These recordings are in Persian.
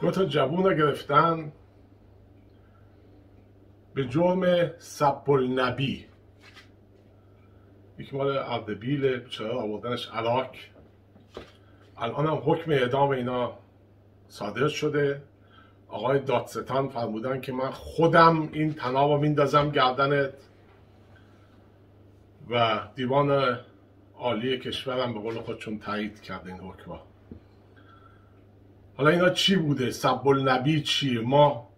دو تا جوون رو گرفتن به جرم سب النبی یکی مال اردبیل چرا آوردنش عراق. الان هم حکم اعدام اینا صادر شده. آقای دادستان فرمودن که من خودم این تناب رو میندازم گردنت. و دیوان عالی کشورم به قول خودشون تایید کرده این حکم حالا اینا چی بوده؟ سب النبی چیه ما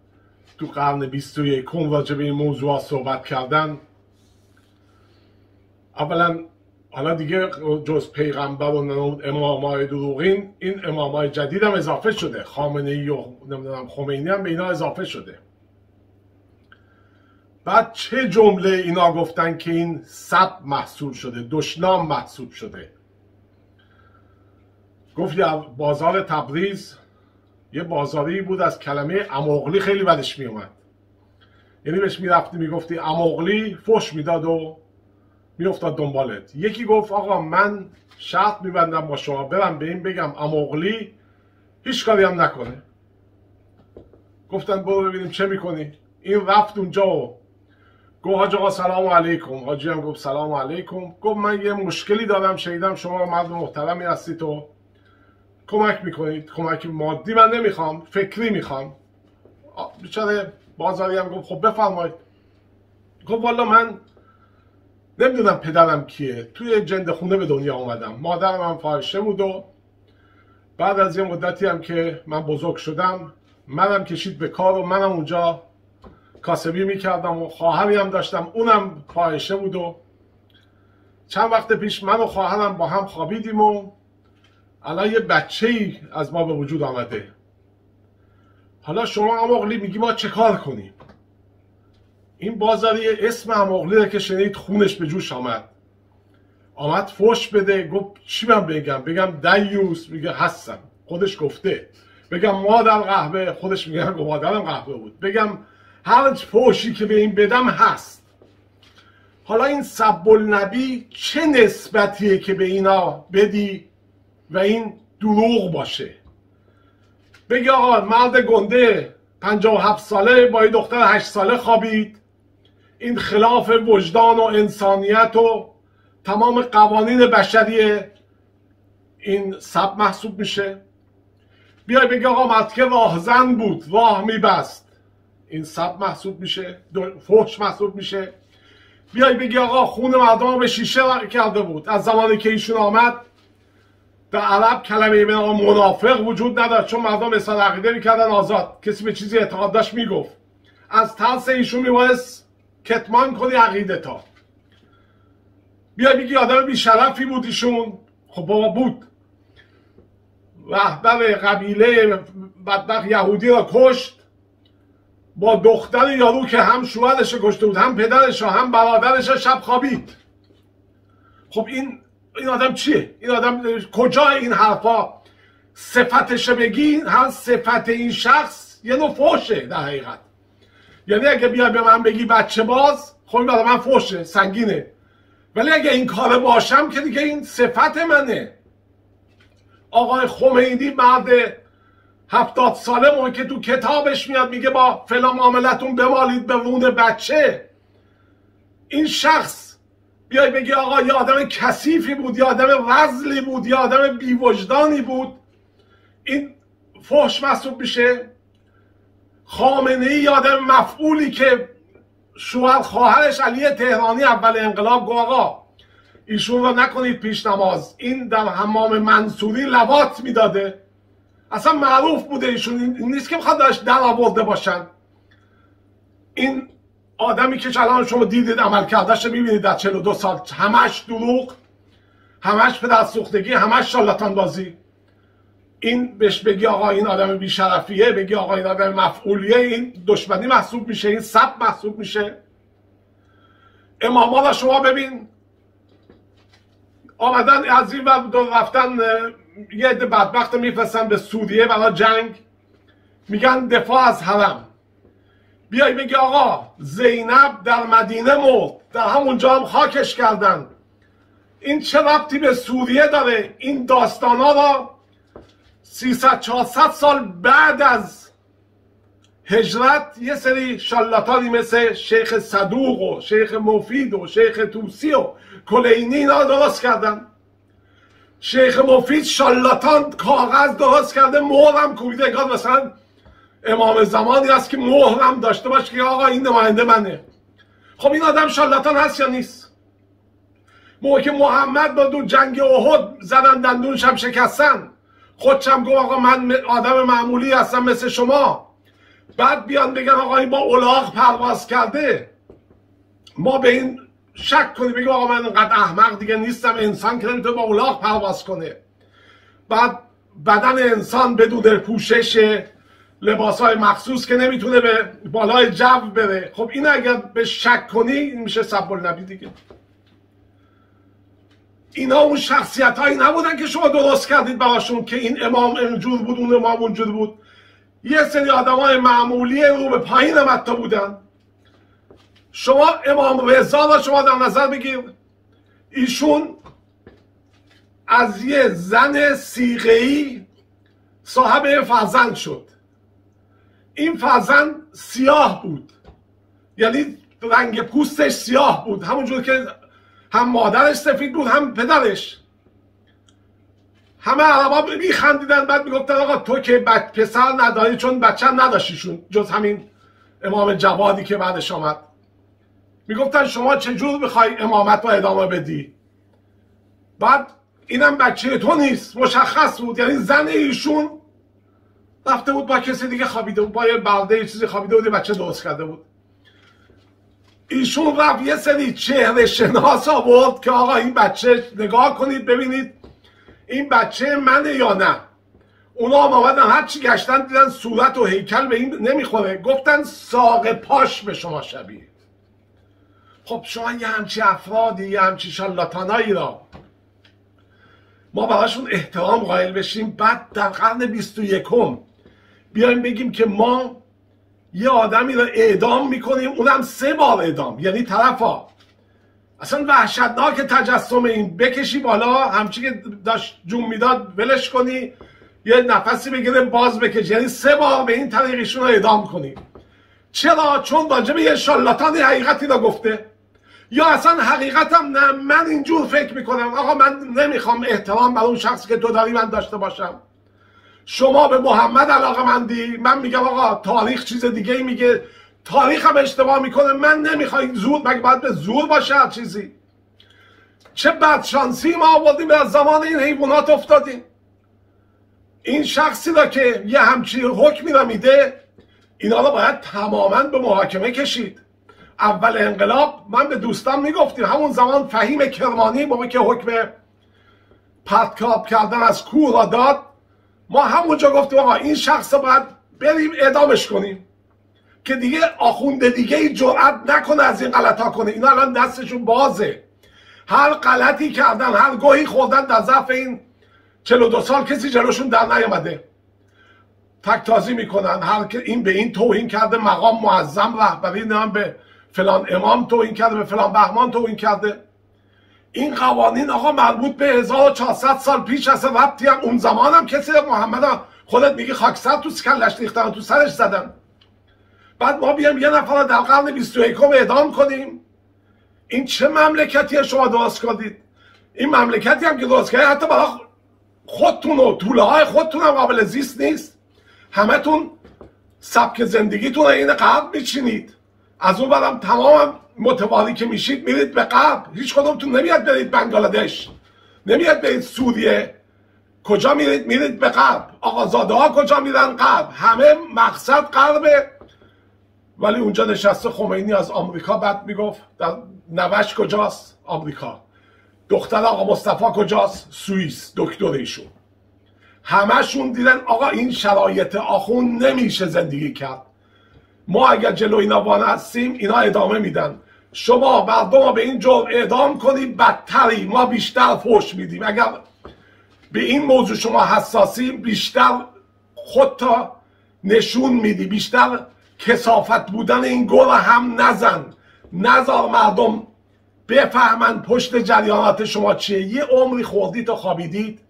تو قرن 21 راجع به این موضوع صحبت کردن. اولا حالا دیگه جز پیغمبر و امامای دروغین این امامای جدید هم اضافه شده. خامنه ای و نمی‌دونم خمینی هم به اینا اضافه شده. بعد چه جمله اینا گفتن که این سب محصول شده دشنام محصول شده؟ گفت بازار تبریز یه بازاری بود از کلمه اماغلی خیلی بدش میومد یعنی بهش می‌رفتی می‌گفتی اماغلی فش می‌داد و میافتاد دنبالت. یکی گفت آقا من شرط میبندم با شما برم به این بگم اماغلی هیچ کاری هم نکنه. گفتن برو ببینیم چه می‌کنی. این رفت اونجا و گفت حاج آقا سلام علیکم. حاجی هم گفت سلام علیکم. گفت من یه مشکلی دارم شنیدم شما مرد محترمی هستی تو کمک می‌کنید کمک مادی من نمی‌خوام فکری می‌خوام. بیچاره بازاری هم گفت خب بفرمایید. گفت والا من نمی‌دونم پدرم کیه. توی جند خونه به دنیا آمدم مادرم هم فاحشه بود و بعد از یه مدتی هم که من بزرگ شدم منم کشید به کار و منم اونجا کاسبی می‌کردم و خواهری هم داشتم. اونم فاحشه بود و چند وقت پیش من و خواهرم با هم خوابیدیم و الان یه بچه ای از ما به وجود آمده. حالا شما اماغلی میگی ما چه کار کنیم؟ این بازاری اسم اماغلی که شنید خونش به جوش آمد. آمد فش بده گفت چی من بگم؟ بگم دیوس میگه هستم خودش گفته. بگم مادر قهوه خودش میگه مادرم قهوه بود. بگم هر فوشی که به این بدم هست. حالا این سب النبی چه نسبتیه که به اینا بدی؟ و این دروغ باشه. بگی آقا مرد گنده هفت ساله با این دختر هشت ساله خوابید. این خلاف وجدان و انسانیت و تمام قوانین بشری این سب محسوب میشه. بیای بگی آقا مرد که راهزن بود راه میبست. این سب محسوب میشه فحش محسوب میشه. بیای بگی آقا خون مردم به شیشه کرده بود. از زمانی که ایشون آمد در عرب کلمه منافق وجود نداشت چون مردم اصلا عقیده می‌کردن آزاد. کسی به چیزی اعتقاد داشت می‌گفت. از ترس ایشون میبایست کتمان کنی عقیده تا. بیا بگی آدم بیشرفی بود ایشون. خب بابا بود. رهبر قبیله بدبخ یهودی را کشت. با دختر یارو که هم شوهرش کشته بود هم پدرش هم برادرش شب خوابید. خب این این آدم چیه؟ این آدم کجا این حرفا؟ صفتش بگی هر صفت این شخص یه نوع فوشه در حقیقت. یعنی اگه بیا به من بگی بچه باز خب این من فوشه سنگینه. ولی اگه این کار باشم که دیگه این صفت منه. آقای خمینی مرد هفتاد ساله ما که تو کتابش میاد میگه با فلا معاملتون بمالید به وون بچه. این شخص بیای بگی آقا یه آدم کثیفی بود یا آدم وزلی بود یا آدم بیوجدانی بود. این فحش محسوب میشه. خامنه ای آدم مفعولی که شوهر خواهرش علی تهرانی اول انقلاب گو آقا ایشون رو نکنید پیش نماز. این در حمام منصوری لوات می‌داده. اصلا معروف بوده ایشون. این نیست که بخواد داشت در آورده باشن. این آدمی که الان شما دیدید عمل کردش می‌بینید در 42 سال. همش دروغ همش پدر سوختگی همش شالاتان بازی این بهش بگی آقا این آدم بیشرفیه بگی آقا این آدم مفعولیه این دشمنی محسوب میشه این سب محسوب میشه. اماما را شما ببین. آمدن از این رفتن یه عده بدبخت میفرستن به سوریه برای جنگ. میگن دفاع از حرم. بیای بگی آقا زینب در مدینه مرد. در همونجا هم خاکش کردن. این چه ربطی به سوریه داره؟ این داستان ها را 300 400 سال بعد از هجرت یه سری شالاتانی مثل شیخ صدوق و شیخ مفید و شیخ توسی و کلینی اینا درست کردن. شیخ مفید شالاتان کاغذ درست کرده مهرم کوبیده. انگار مثلا امام زمانی است که مهرم داشته باشه که آقا این نماینده منه. خب این آدم شالاتان هست یا نیست؟ موقع که محمد با دو جنگ احد زدن دندونش هم شکستن خودشم گفت آقا من آدم معمولی هستم مثل شما. بعد بیان بگن آقا این با اولاغ پرواز کرده. ما به این شک کنیم بگیم آقا من انقدر احمق دیگه نیستم انسان که نمی‌تونه با اولاغ پرواز کنه. بعد بدن انسان بدون پوشش لباس های مخصوص که نمی‌تونه به بالای جو بره. خب این اگر به شک کنی این میشه سب نبی دیگه. اینا اون شخصیت هایی نبودن که شما درست کردید براشون که این امام اینجور بود اون امام اونجور بود. یه سری آدم های معمولی رو به پایین حتی بودن. شما امام رضا را شما در نظر بگیر. ایشون از یه زن سیغهی صاحب فرزند شد. این فرزند سیاه بود. یعنی رنگ پوستش سیاه بود. همونجور که هم مادرش سفید بود هم پدرش. همه عربا میخندیدن بعد می‌گفتن آقا تو که بچ پسر نداری چون بچه نداشتیشون. جز همین امام جوادی که بعدش آمد. می‌گفتن شما چجور می‌خوای امامت رو ادامه بدی؟ بعد اینم بچه تو نیست مشخص بود. یعنی زن ایشون رفته بود با کسی دیگه خوابیده بود با یه برده چیزی خوابیده بود بچه درست کرده بود. ایشون رفت یه سری چهره شناس آورد که آقا این بچه نگاه کنید ببینید این بچه منه یا نه؟ اونا هم آمدن هر چی گشتن دیدن صورت و هیکل به این نمی‌خوره. گفتن ساق پاش به شما شبیه. خب شما یه همچی افرادی یه همچی شالاتانایی را. ما براشون احترام قائل بشیم. بعد در قرن بیست و یکم بیایم بگیم که ما یه آدمی رو اعدام می‌کنیم اونم سه بار اعدام یعنی طرفا. اصلا وحشتناک تجسم این. بکشی بالا همچی که داشت جون می‌داد ولش کنی. یه نفسی بگیره باز بکش یعنی سه بار به این طریقشون رو اعدام کنی. چرا؟ چون راجع به یه شالاتانی حقیقتی را گفته. یا اصلا حقیقتم نه من اینجور فکر می‌کنم. آقا من نمی‌خوام احترام بر اون شخصی که تو داری من داشته باشم. شما به محمد علاقه مندی من میگم آقا تاریخ چیز دیگه میگه. تاریخ هم اشتباه می‌کنه. من نمی‌خوای زور مگه باید به زور باشه هر چیزی؟ چه بدشانسی ما آوردیم از زمان این حیوانات افتادیم. این شخصی را که یه همچی حکمی را میده اینا رو باید تماما به محاکمه کشید. اول انقلاب من به دوستان می‌گفتیم همون زمان فهیم کرمانی موقع که حکم پرتکاب کردن از کوه را داد ما همونجا گفتیم آقا این شخص باید بریم اعدامش کنیم. که دیگه آخونده دیگه ای جرأت نکنه از این غلط ها کنه. اینا الان دستشون بازه. هر غلطی کردن هر گوهی خوردن در ضعف این 42 سال کسی جلوشون در نیامده. تک تازی می‌کنن. هر که این به این توهین کرده مقام معظم رهبری نه به فلان امام توهین کرده به فلان بهمان توهین کرده. این قوانین آقا مربوط به 1400 سال پیش اصلا ربطی هم اون زمان هم کسی محمد خودت میگی خاکستر تو سکلش ریختن تو سرش زدن. بعد ما بیایم یه نفر در قرن 21 اعدام کنیم. این چه مملکتی شما درست کردید؟ این مملکتی هم که درست کردید حتی برای خودتون و طوله های خودتون هم قابل زیست نیست. همتون سبک زندگیتون این قرب میچینید. از اون برم تمام متوالی که میشید میرید به قرب هیچ کدومتون نمیاد برید بنگلادش. نمیاد برید سوریه. کجا میرید؟ میرید به قرب آقازاده ها کجا میرن قرب همه مقصد قربه ولی اونجا نشسته خمینی از آمریکا بعد می‌گفت. در نوش کجاست؟ آمریکا. دختر آقا مصطفی کجاست؟ سوئیس. دکتر ایشون. همشون دیدن آقا این شرایط آخون نمیشه زندگی کرد. ما اگر جلو اینا وان هستیم اینا ادامه میدن. شما مردم به این جرم اعدام کنید بدتری. ما بیشتر فوش میدیم. اگر به این موضوع شما حساسی بیشتر خودتا نشون میدی. بیشتر کسافت بودن این گل هم نزن. نزار مردم بفهمن پشت جریانات شما چیه. یه عمری خوردید و خوابیدید.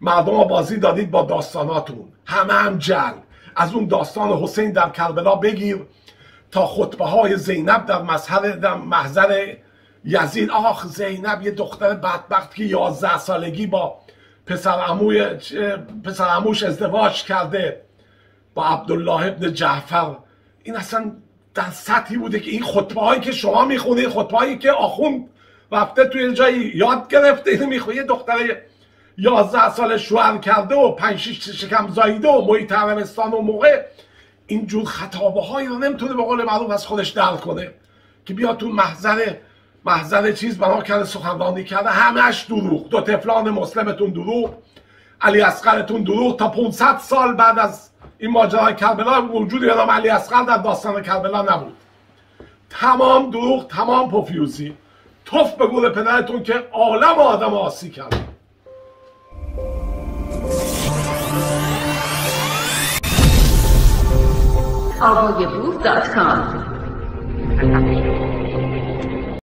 مردم بازی دادید با داستاناتون. همه هم جل از اون داستان حسین در کربلا بگیر تا خطبه های زینب در مظهر در محضر یزید. آخ زینب یه دختر بدبخت که یازده سالگی با پسر پسر عموش ازدواج کرده با عبدالله ابن جعفر. این اصلا در سطحی بوده که این خطبه هایی که شما می‌خونید خطبه هایی که آخوند رفته توی جایی یاد گرفته اینو می‌خونید یه دختر یازده سال شوهر کرده و پنج شیش شکم زایده و محیط عربستان و موقع اینجور خطابه هایی رو نمی‌تونه به قول معروف از خودش در کنه که بیا تو محضر محضر چیز بنا کرده سخنرانی کرده. همش دروغ. دو تفلان مسلمتون دروغ. علی اسقرتون دروغ. تا 500 سال بعد از این ماجرای کربلا وجودی به نام علی اسقر در داستان کربلا نبود. تمام دروغ تمام پوفیوزی. توف به گل پدرتون که عالم آدم آسی کرد. آوای